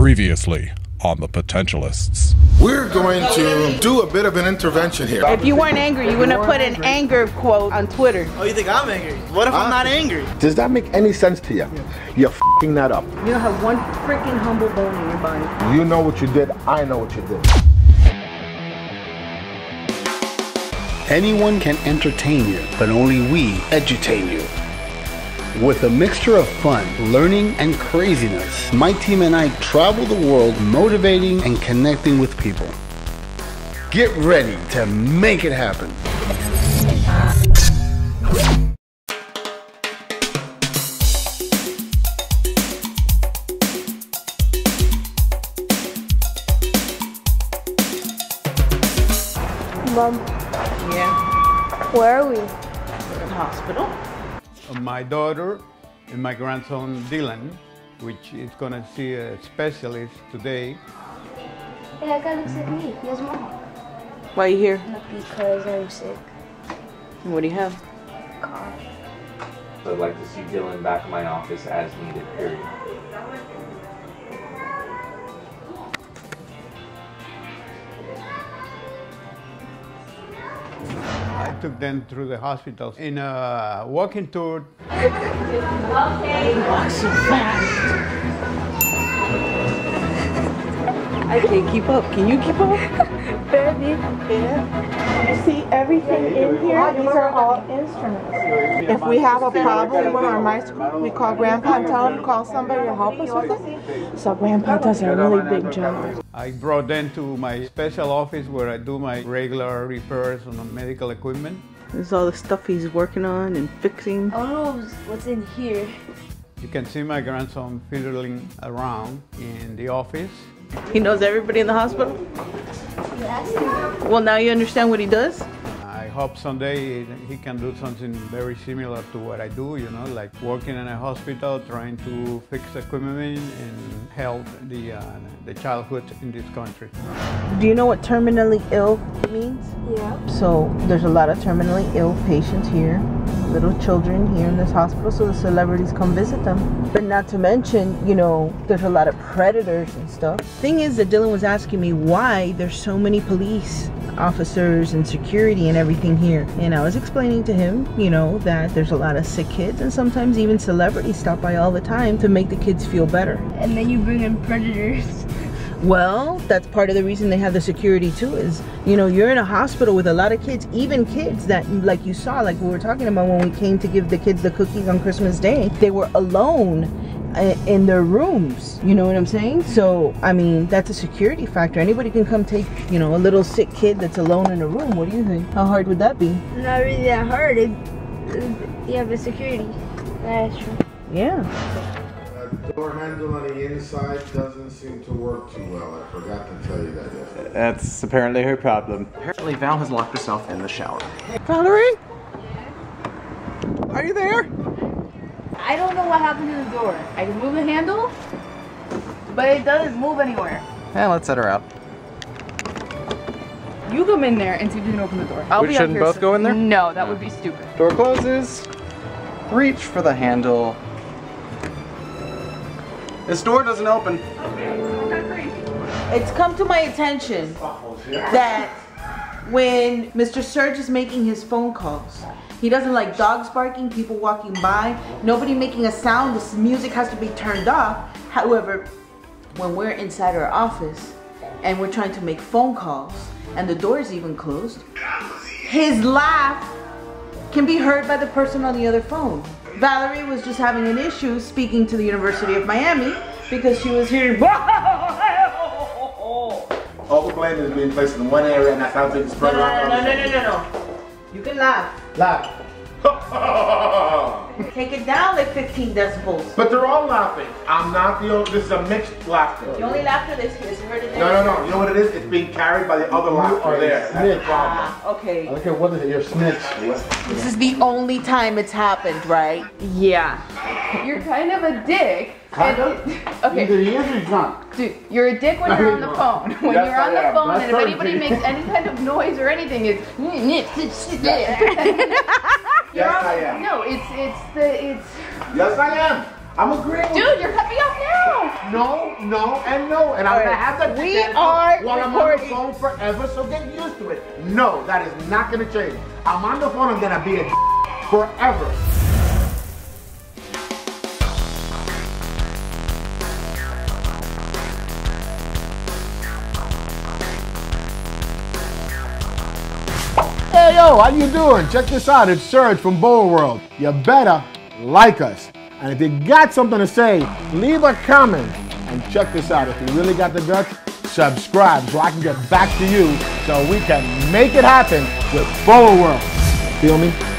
Previously on the Potentialists. We're going to do a bit of an intervention here. If you weren't angry, you wouldn't have put an anger quote on Twitter. Oh, you think I'm angry? What if I'm not ah. angry? Does that make any sense to you? You're fing that up. You don't have one freaking humble bone in your body. You know what you did. I know what you did. Anyone can entertain you, but only we edutain you. With a mixture of fun, learning, and craziness, my team and I travel the world motivating and connecting with people. Get ready to make it happen. Mom, Yeah. where are we? We're in Hospital. My daughter and my grandson Dylan, which is going to see a specialist today. Hey, that guy looks like me. He has a mohawk. Why are you here? Because I'm sick. And what do you have? Cough. I'd like to see Dylan back in my office as needed, period. Took them through the hospital in a walking tour. I can't keep up. Can you keep up? Baby, you see everything in here? These are all instruments. If we have a problem with our mice, we call Grandpa and tell him to call somebody to help us with it. So Grandpa does a really big job. I brought them to my special office where I do my regular repairs on the medical equipment. This is all the stuff he's working on and fixing. I don't know what's in here. You can see my grandson fiddling around in the office. He knows everybody in the hospital. Yes. Well, now you understand what he does? I hope someday he can do something very similar to what I do, you know, like working in a hospital, trying to fix equipment and help the, uh, the childhood in this country. Do you know what terminally ill means? Yeah. So there's a lot of terminally ill patients here, little children here in this hospital, so the celebrities come visit them. But not to mention, you know, there's a lot of predators and stuff. Thing is that Dylan was asking me why there's so many police officers and security and everything here. And I was explaining to him, you know, that there's a lot of sick kids and sometimes even celebrities stop by all the time to make the kids feel better. And then you bring in predators. Well, that's part of the reason they have the security too is, you know, you're in a hospital with a lot of kids, even kids that like you saw, like we were talking about when we came to give the kids the cookies on Christmas Day, they were alone uh, in their rooms. You know what I'm saying? So, I mean, that's a security factor. Anybody can come take, you know, a little sick kid that's alone in a room. What do you think? How hard would that be? Not really that hard. It, you have a security. That's true. Yeah. The door handle on the inside doesn't seem to work too well. I forgot to tell you that yesterday. That's apparently her problem. Apparently, Val has locked herself in the shower. Valerie? Are you there? I don't know what happened to the door. I can move the handle, but it doesn't move anywhere. Yeah, let's set her out. You come in there and see if you can open the door. I'll We be up shouldn't here both so- go in there? No, that would be stupid. Door closes. Reach for the handle. This door doesn't open. It's come to my attention that when Mr. Serge is making his phone calls, he doesn't like dogs barking, people walking by, nobody making a sound. This music has to be turned off. However, when we're inside our office and we're trying to make phone calls and the door is even closed, his laugh can be heard by the person on the other phone. Valerie was just having an issue speaking to the University of Miami because she was hearing. All the blame is being placed in one area and sounds like it's No, spread no, around. no, no, no, no, no. You can laugh. Laugh. Take it down like 15 decibels. but they're all laughing. I'm not the only, this is a mixed laughter. The only laughter this is heard in there. No, no, no. You know what it is? It's being carried by the other laughter there. That's the problem. Ah, okay. I don't care what is it, you're snitch. This is the only time it's happened, right? Yeah. You're kind of a dick. Kind And- okay. Either he is or he's not. Dude, you're a dick when you're on the phone. When Yes, you're on I the am. phone That's and if anybody makes any kind of noise or anything, it's Yes, I am. no, it's it's the it's Yes, I am. I'm agreeing Dude, you're cutting me off now. No, no, and no. And I'm All gonna have that we are while I'm on the phone forever, so get used to it. No, that is not gonna change. I'm on the phone, I'm gonna be a forever. Yo, how you doing? Check this out. It's Serge from BOWA World. You better like us. And if you got something to say, leave a comment. And check this out. If you really got the guts, subscribe so I can get back to you so we can make it happen with BOWA World. Feel me?